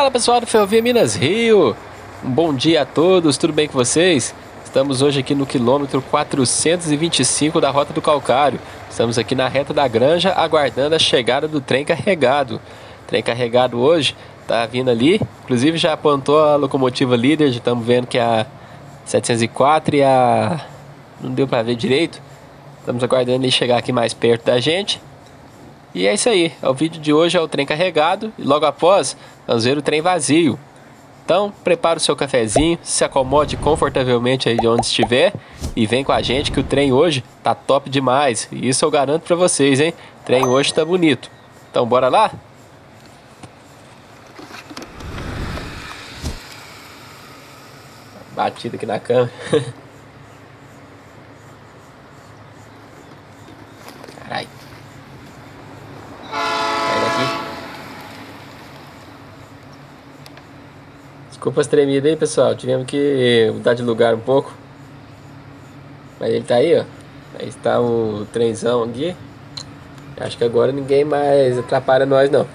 Fala pessoal do Ferrovia Minas Rio, um bom dia a todos, tudo bem com vocês? Estamos hoje aqui no quilômetro 425 da Rota do Calcário. Estamos aqui na reta da Granja aguardando a chegada do trem carregado. trem carregado hoje tá vindo ali, inclusive já apontou a locomotiva líder, estamos vendo que é a 704 e a. não deu para ver direito. Estamos aguardando ele chegar aqui mais perto da gente. E é isso aí, o vídeo de hoje é o trem carregado e logo após vamos ver o trem vazio. Então, prepare o seu cafezinho, se acomode confortavelmente aí de onde estiver e vem com a gente que o trem hoje tá top demais. E isso eu garanto para vocês, hein? O trem hoje tá bonito. Então, bora lá? Batido aqui na câmera. Desculpa as tremidas aí, pessoal. Tivemos que mudar de lugar um pouco. Mas ele tá aí, ó. Aí está o trenzão aqui. Acho que agora ninguém mais atrapalha nós, não.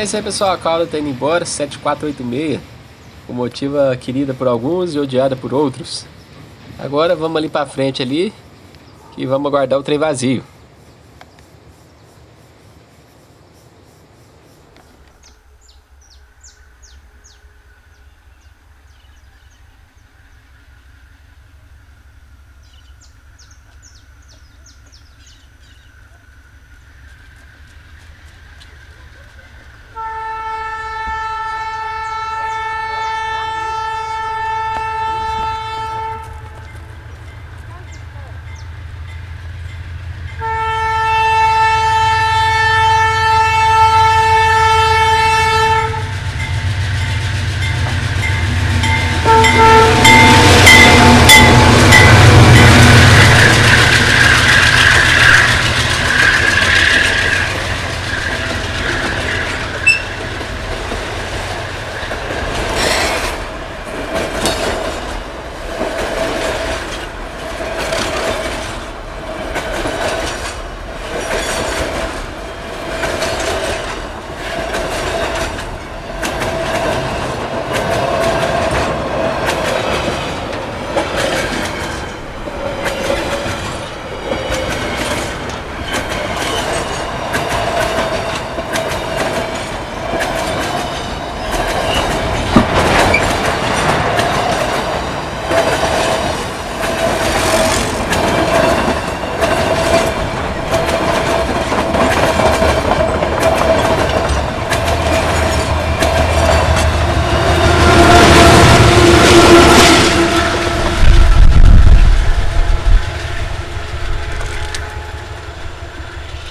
É isso aí, pessoal. A cauda tá indo embora, 7486. O motiva querida por alguns e odiada por outros. Agora vamos ali pra frente ali, que vamos aguardar o trem vazio.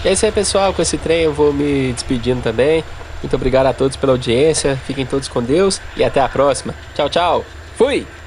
É isso aí, pessoal. Com esse trem eu vou me despedindo também. Muito obrigado a todos pela audiência. Fiquem todos com Deus e até a próxima. Tchau, tchau. Fui!